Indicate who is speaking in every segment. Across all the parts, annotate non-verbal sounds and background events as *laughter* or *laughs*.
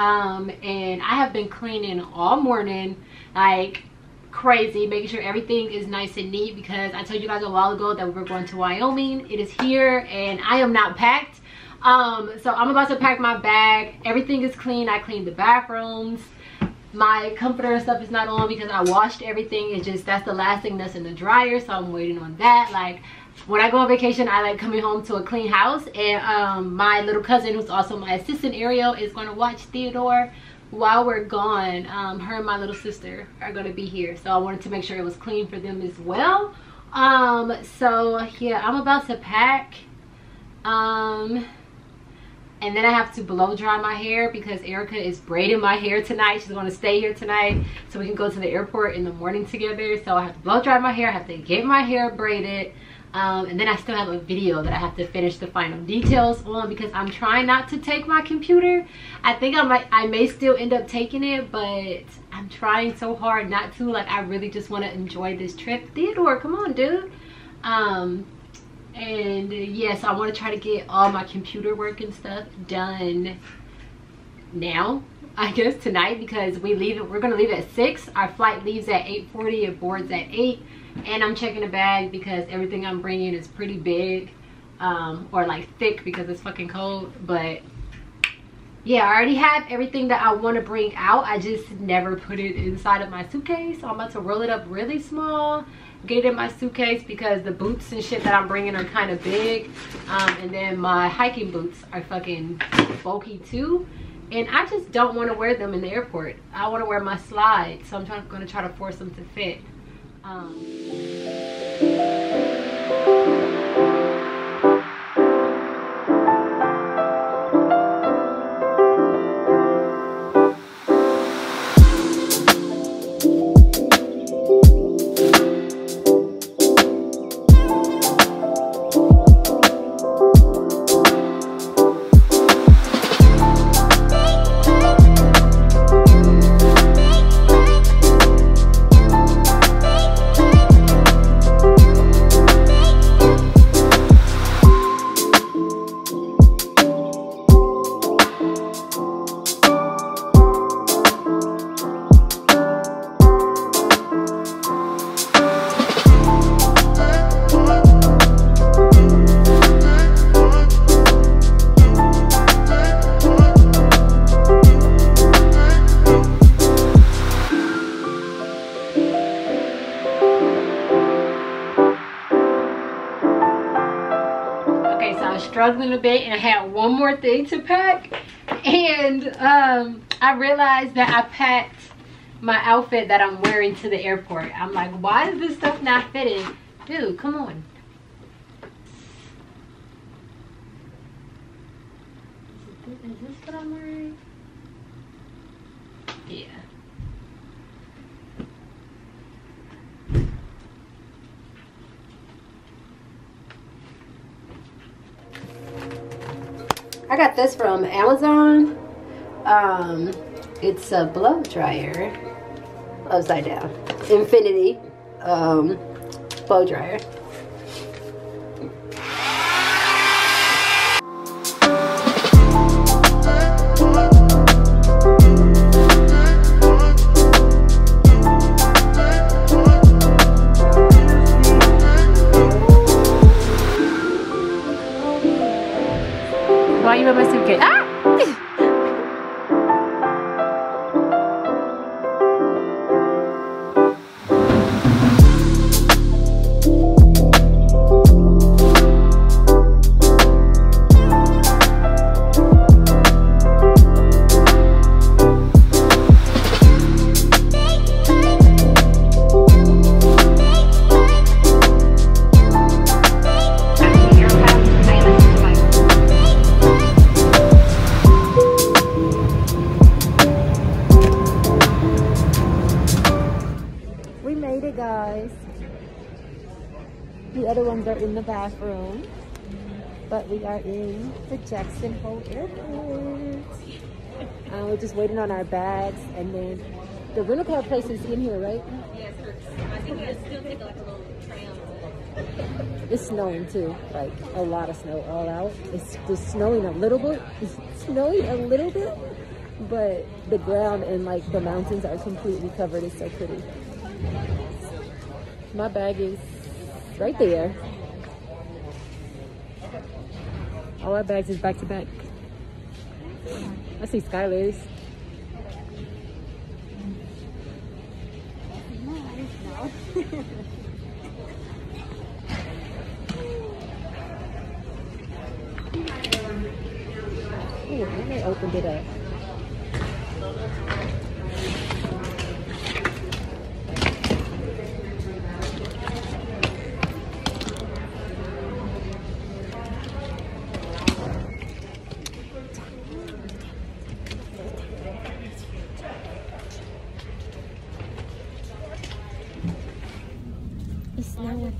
Speaker 1: um and i have been cleaning all morning like crazy making sure everything is nice and neat because i told you guys a while ago that we were going to wyoming. It is here and i am not packed. Um so i'm about to pack my bag. Everything is clean. I cleaned the bathrooms. My comforter and stuff is not on because i washed everything. It's just that's the last thing that's in the dryer so i'm waiting on that. Like when I go on vacation, I like coming home to a clean house. And um, my little cousin, who's also my assistant, Ariel, is going to watch Theodore while we're gone. Um, her and my little sister are going to be here. So I wanted to make sure it was clean for them as well. Um, so yeah, I'm about to pack. Um, and then I have to blow dry my hair because Erica is braiding my hair tonight. She's going to stay here tonight so we can go to the airport in the morning together. So I have to blow dry my hair. I have to get my hair braided um, and then I still have a video that I have to finish the final details on because I'm trying not to take my computer. I think I might, I may still end up taking it, but I'm trying so hard not to. Like, I really just want to enjoy this trip. Theodore, come on, dude. Um, and uh, yes, yeah, so I want to try to get all my computer work and stuff done now. I guess tonight because we leave it we're gonna leave at six. Our flight leaves at 8:40. It boards at eight and i'm checking the bag because everything i'm bringing is pretty big um, or like thick because it's fucking cold but yeah i already have everything that i want to bring out i just never put it inside of my suitcase so i'm about to roll it up really small get it in my suitcase because the boots and shit that i'm bringing are kind of big um, and then my hiking boots are fucking bulky too and i just don't want to wear them in the airport. I want to wear my slides so i'm going to try to force them to fit. Um, struggling a bit and I had one more thing to pack and um, I realized that I packed my outfit that I'm wearing to the airport. I'm like, why is this stuff not fitting? Dude, come on. Is this what I'm wearing? Yeah. I got this from Amazon. Um, it's a blow dryer. Upside down. Infinity um, blow dryer. Bathroom. But we are in the Jackson Hole Airport. Uh, we're just waiting on our bags and then the rental car place is in here, right?
Speaker 2: Yes, I think we still take like a little tram.
Speaker 1: It's snowing too, like a lot of snow all out. It's just snowing a little bit. *laughs* It's snowing a little bit, but the ground and like the mountains are completely covered. It's so pretty. My bag is right there. All our bags is back to back. I see Skylar's. *laughs* Ooh, they opened it up. It's snowing.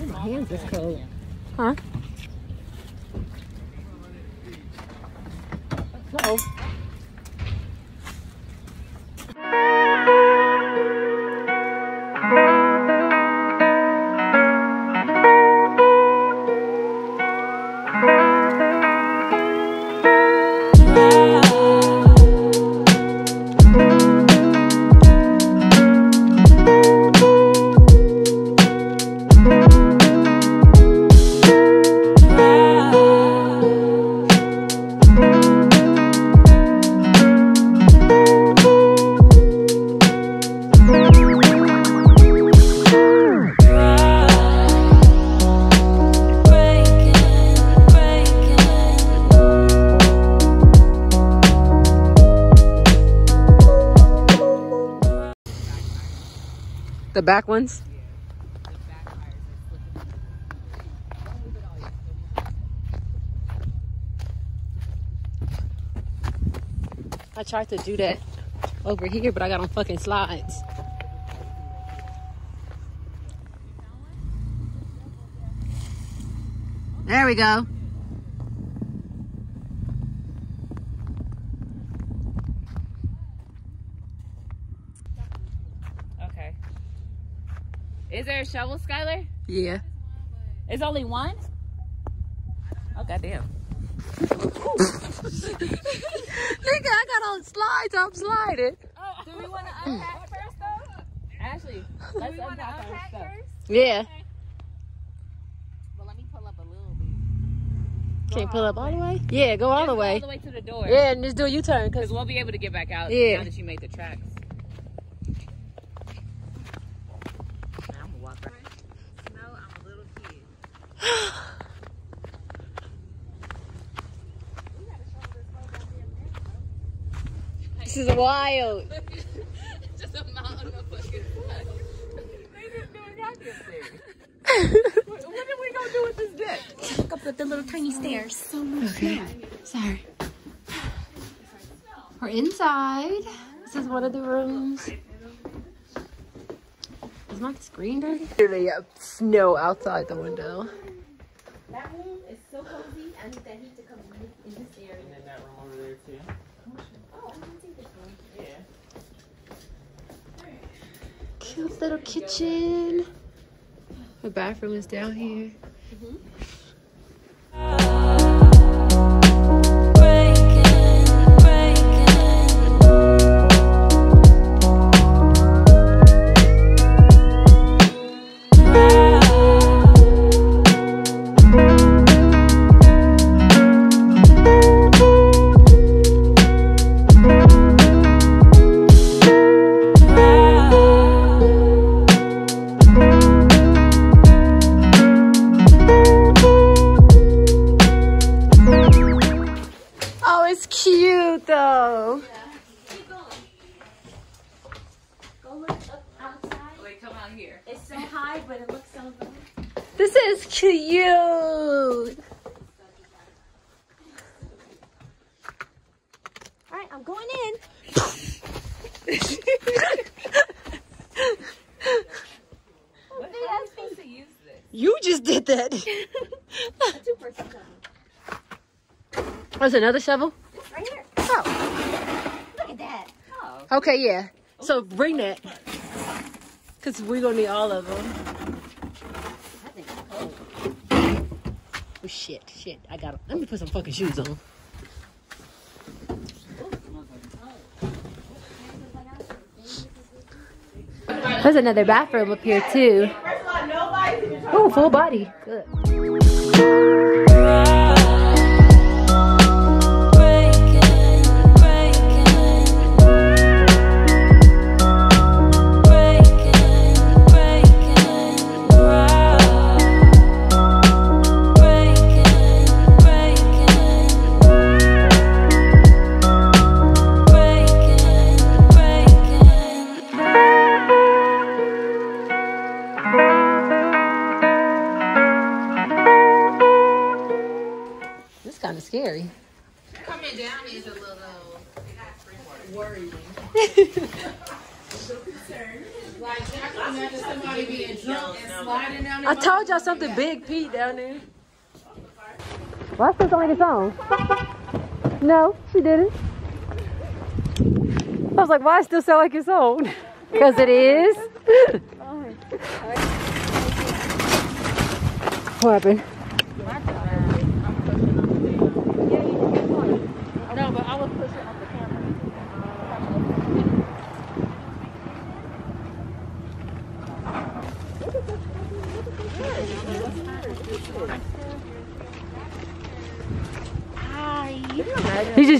Speaker 1: Ooh, my hands is cold. Back ones? I tried to do that over here, but I got on fucking slides. There we go.
Speaker 3: Okay. Is there a shovel, Skylar?
Speaker 1: Yeah.
Speaker 3: It's only one? Oh, goddamn. *laughs*
Speaker 1: Nigga, I got on slides. I'm sliding.
Speaker 3: Oh, do we want to unpack first, though? Ashley, *laughs* let's unpack, our stuff.
Speaker 1: Yeah.
Speaker 3: Well, let me pull up a little bit.
Speaker 1: Can't pull up all the way? Yeah, go all the
Speaker 3: go
Speaker 1: way.
Speaker 3: All the way to the door.
Speaker 1: Yeah, and just do a U-turn
Speaker 3: Because
Speaker 1: because
Speaker 3: we'll be able to get back out
Speaker 1: Yeah.
Speaker 3: now that you made the tracks. I'm gonna walk right. No, I'm a little kid.
Speaker 1: This is wild. *laughs*
Speaker 3: Just a mountain of fucking blood. They just doing rocket stairs. what, *laughs* what are we gonna do with this deck?
Speaker 2: Look up the little tiny stairs. So much
Speaker 1: Okay.
Speaker 2: Sorry. We're inside.
Speaker 1: This is one of the rooms. Is my screen dirty? Literally uh, snow outside the window.
Speaker 2: That room is so cozy. I need that heat to come in this area.
Speaker 4: And then that room over there too.
Speaker 2: Oh, I didn't see this one.
Speaker 4: Yeah.
Speaker 1: Cute little kitchen. The bathroom is down here.
Speaker 2: I'm going in.
Speaker 3: What are you supposed to use this?
Speaker 1: You just did that.
Speaker 2: two-person.
Speaker 1: There's another shovel?
Speaker 2: It's right here.
Speaker 1: Oh.
Speaker 2: Look at that. Oh.
Speaker 1: Okay, yeah. So bring that. Because we're going to need all of them.
Speaker 2: I think it's cold.
Speaker 1: Oh, shit, shit. I got to Let me put some fucking shoes on. There's another bathroom up here, too. Oh, full body. Good. Pete down there. Why still sound like a song? No, she didn't. I was like, why it still sound like a song? *laughs* Because it is. *laughs* Oh what happened?
Speaker 2: No, but I was pushing up the camera.
Speaker 1: You just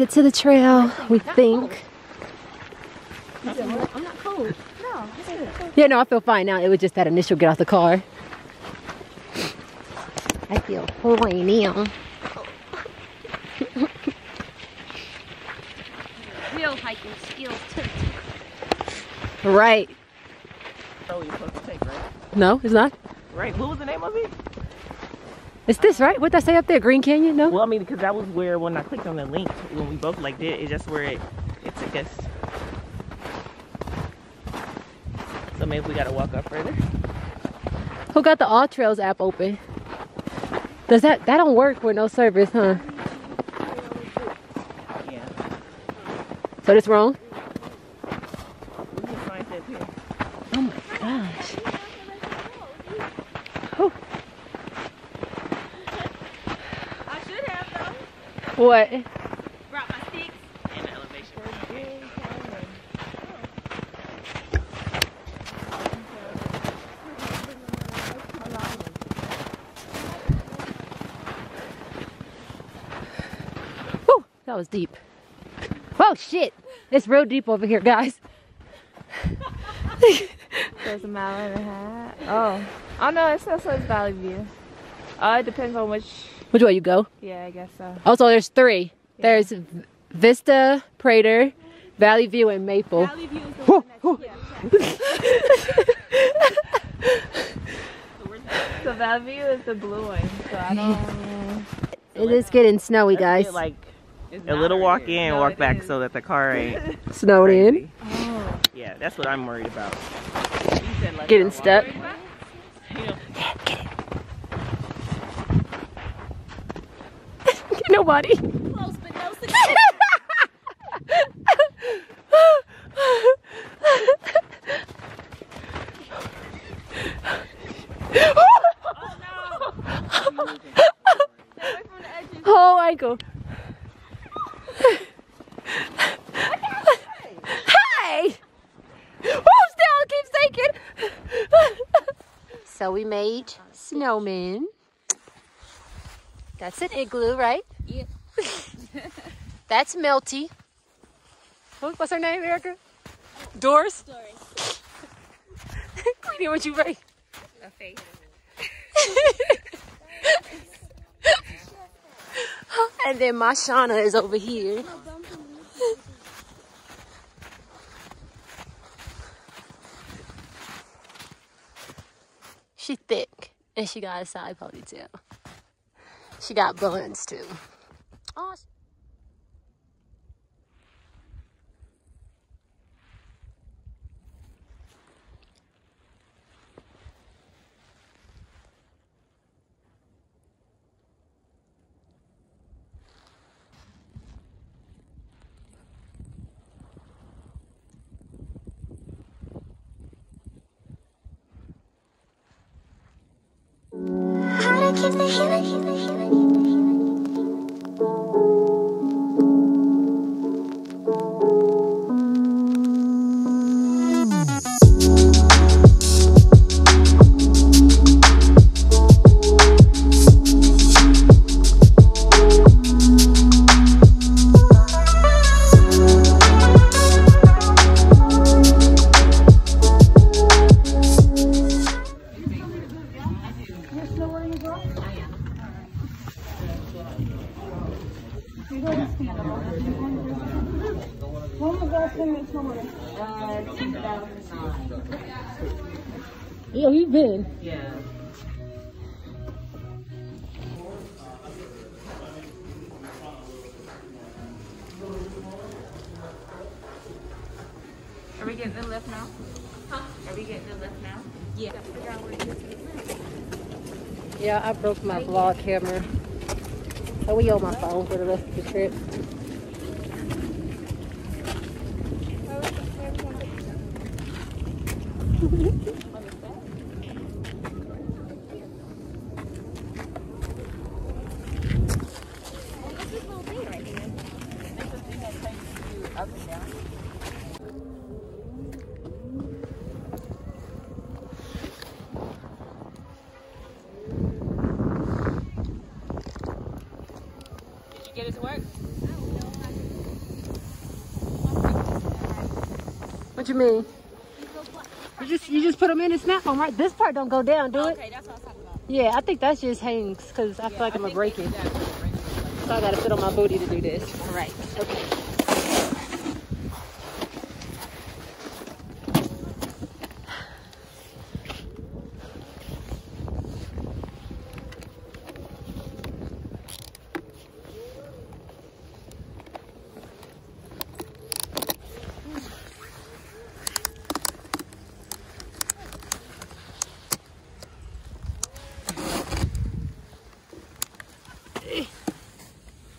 Speaker 1: made it to the trail, we think.
Speaker 2: I'm not cold. No.
Speaker 1: Yeah, no, I feel fine now. It was just that initial get off the car. I feel fine now.
Speaker 2: Real hiking skills too.
Speaker 1: Right.
Speaker 4: Oh, you're supposed to take, right?
Speaker 1: No, it's not.
Speaker 4: Right. What was the name of it?
Speaker 1: It's this, right? What did I say up there? Green Canyon? No?
Speaker 4: Well, I mean, because that was where when I clicked on the link when we both liked it, it's just where it it took us. So maybe we gotta walk up further.
Speaker 1: Who got the AllTrails app open? Does that that don't work with no service, huh?
Speaker 4: Yeah.
Speaker 1: So this wrong?
Speaker 4: We can find that here.
Speaker 1: Oh my gosh. Whew.
Speaker 2: I should have
Speaker 1: What?
Speaker 2: Brought my sticks.
Speaker 4: And the elevation.
Speaker 1: Whew, that was deep. Oh shit! It's real deep over here, guys.
Speaker 3: There's a mile and a half. Oh. Oh no, it still says Valley View. Uh, it depends on which.
Speaker 1: Which way you go?
Speaker 3: Yeah, I guess so.
Speaker 1: Oh, also, there's three. There's Vista, Prater, Valley View, and Maple.
Speaker 3: Valley View is the
Speaker 1: Whew,
Speaker 3: one
Speaker 1: whew.
Speaker 3: that's So Valley View is the blue one. So I don't.
Speaker 1: It is getting snowy, guys.
Speaker 4: get, like a little walk
Speaker 3: here.
Speaker 4: in,
Speaker 3: No,
Speaker 4: walk back
Speaker 3: is.
Speaker 4: so that the car *laughs* ain't
Speaker 1: Snowed in.
Speaker 3: Oh.
Speaker 4: Yeah, that's what I'm worried about.
Speaker 3: said let's
Speaker 1: Getting stuck.
Speaker 3: You know,
Speaker 1: Nobody.
Speaker 2: Close, but no success.
Speaker 1: Oh, Whole ankle. Oh, hey! Who's down keeps sinking? so we made snowmen. That's an igloo, right?
Speaker 2: Yeah.
Speaker 1: That's Melty. What- What's her name, Erica? Doris?
Speaker 2: Doris. *laughs*
Speaker 1: Queenie, what you make?
Speaker 2: A face. *laughs*
Speaker 1: And then my Shauna is over here. She thick and she got a side ponytail. She got buns too. Oh,
Speaker 5: Keep the healing.
Speaker 3: Are we getting the lift now? Huh? Are we getting the lift now?
Speaker 1: Yeah, Yeah, I broke my vlog camera. So we owe my phone for the rest of the trip.
Speaker 3: Oh, *laughs*
Speaker 1: What you mean? You just you just put them in and snap them, right? This part don't go down, do it?
Speaker 2: Okay, that's what I was talking about.
Speaker 1: Yeah, I think that just hangs because I feel like I'm gonna break it. So I gotta fit on my booty to do this.
Speaker 3: All right.
Speaker 1: Okay.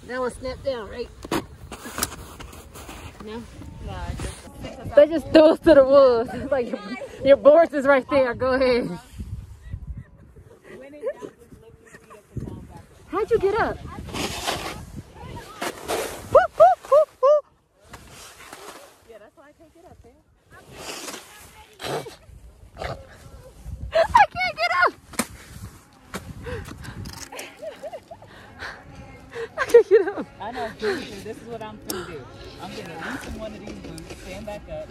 Speaker 1: That one snapped down, right? No? They just threw us to the. It's like your, your boards is right there. Go ahead. How'd you get up? I can't get up. I can't get up.
Speaker 3: I know. This is what I'm gonna do. I'm gonna loosen one of these stand back up,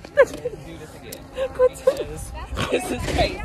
Speaker 3: do this again. Because this is crazy.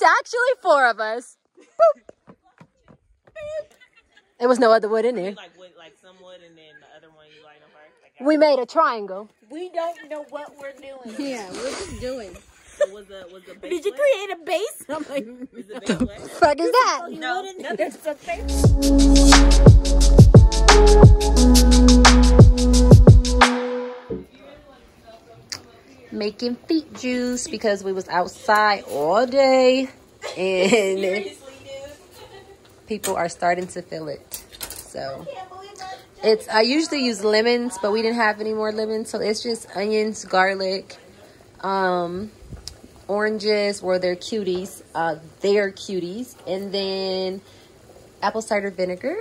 Speaker 4: It's actually four of us. Boop. There was no other wood in there.
Speaker 3: Like wood, like some wood, and then the other one you light on fire. Like,
Speaker 1: We made a triangle.
Speaker 2: We don't know what we're doing.
Speaker 1: Yeah, we're just doing.
Speaker 3: so was the was the base
Speaker 2: Did you create a base? I'm like,
Speaker 3: Is the base?
Speaker 1: Fuck is that?
Speaker 3: No,
Speaker 2: there's *laughs*
Speaker 1: Making feet juice because we was outside all day and people are starting to feel it. So it's I usually use lemons, but we didn't have any more lemons, so it's just onions, garlic, um, oranges, or they're cuties, uh, they're cuties, and then apple cider vinegar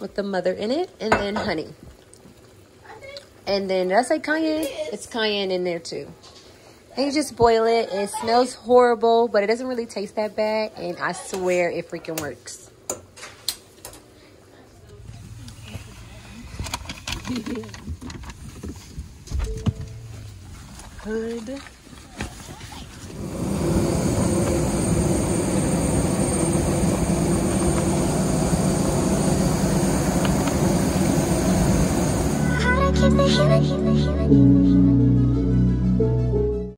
Speaker 1: with the mother in it, and then honey. And then did I say cayenne? It's cayenne in there too. You just boil it. It smells horrible, but it doesn't really taste that bad. And I swear it freaking works. Hood.